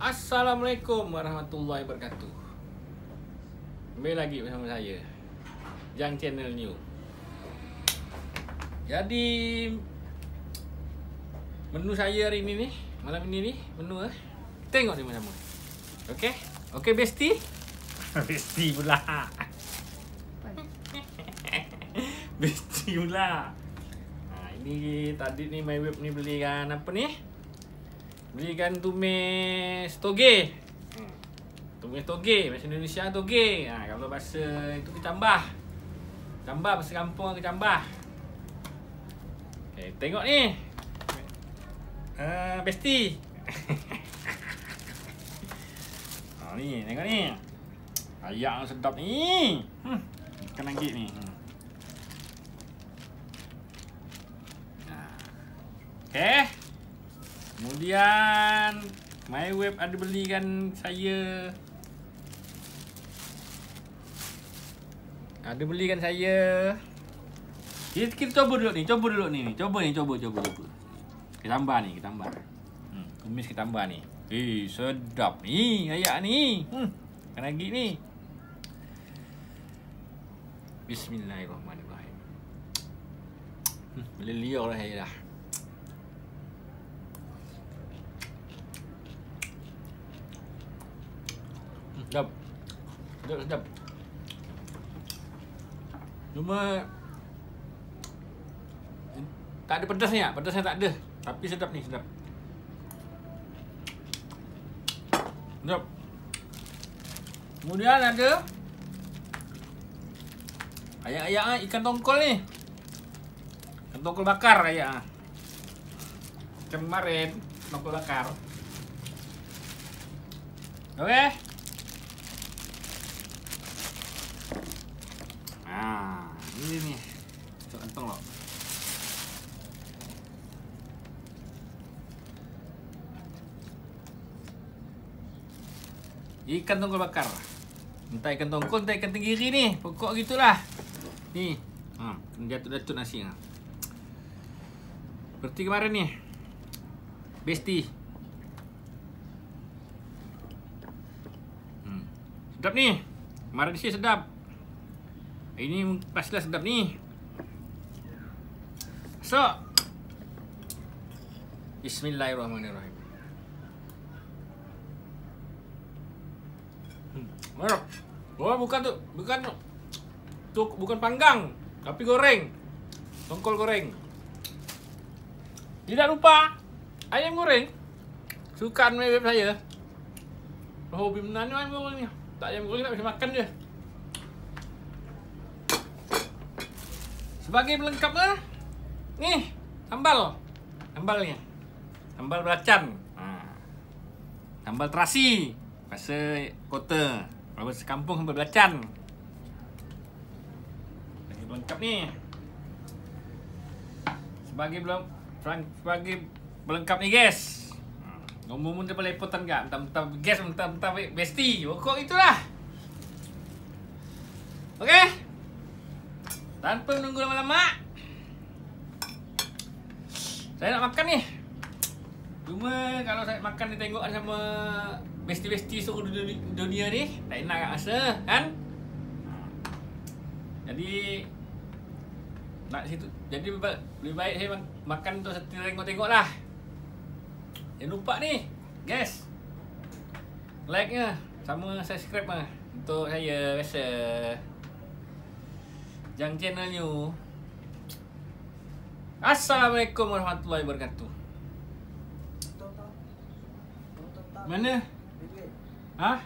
Assalamualaikum warahmatullahi wabarakatuh. Kembali lagi bersama saya. Jang Channel New. Jadi menu saya hari ini ni, malam ini ni, menu eh. Tengok ni sama-sama. Okey? Okey Besti? Besti pula. Besti pula. Ha, ini tadi ni my web ni belikan apa ni? Belikan tumis toge. Tumis toge bahasa Indonesia toge. Ha, kalau bahasa itu kecambah. Cambah bahasa kampung kecambah. Okay, tengok ni. Uh, besti. ha, ni, tengok ni. Yang sedap ni. Hmm. Ikan lagi ni. Hmm. Okay. Kemudian My web ada belikan saya Ada belikan saya kita, kita coba dulu ni, coba dulu ni, coba ni, coba, coba, coba. Kita tambah ni, kita tambah. Hmm, kumis kita tambah ni. Eh, sedap ni, ayak ni. Hmm, kan lagi ni. Bismillahirrahmanirrahim. Hmm, boleh liar lah saya dah. Sedap. Sedap, sedap. Cuma tak ada pedasnya, pedasnya tak ada. Tapi sedap ni, sedap. Sedap. Kemudian ada ayak-ayak ah, ikan tongkol ni. Ikan tongkol bakar ayak. Ah. Kemarin tongkol bakar. Okey. Ah, ini nih. Cok kantong loh. Ikan tongkol bakar. Entah ikan tongkol, entah ikan tenggiri ni. Pokok gitulah. Ni. Ha, jatuh-jatuh nasi ha. Seperti kemarin ni. Besti. Hmm. Sedap ni. Kemarin sih sedap. Ini pastilah sedap ni. So. Bismillahirrahmanirrahim. Hmm. Oh, bukan tu. Bukan tu. Tu bukan panggang, tapi goreng. Tongkol goreng. Tidak lupa ayam goreng. Sukaan web saya. Hobi menanya ayam goreng ni. Tak ayam goreng tak bisa makan dia. Sebagai pelengkapnya, nih sambal, sambalnya, sambal belacan, ha. sambal terasi, bahasa kota, bahasa kampung sambal belacan. Sebagai pelengkap nih, sebagai belum sebagai pelengkap nih guys. Ngomong muda pelepotan gak? Mentah-mentah gas, mentah-mentah besti. Pokok itulah. Oke. Okay? Tanpa menunggu lama-lama Saya nak makan ni. Cuma kalau saya makan ni tengok sama Besti-besti seluruh dunia ni Tak enak kat rasa kan? Jadi Nak situ Jadi lebih baik saya makan untuk tengok-tengok lah. Jangan lupa ni Guys. Like nya Sama subscribe lah Untuk saya rasa. Jang channel new. Assalamualaikum warahmatullahi wabarakatuh. Mana? Ha?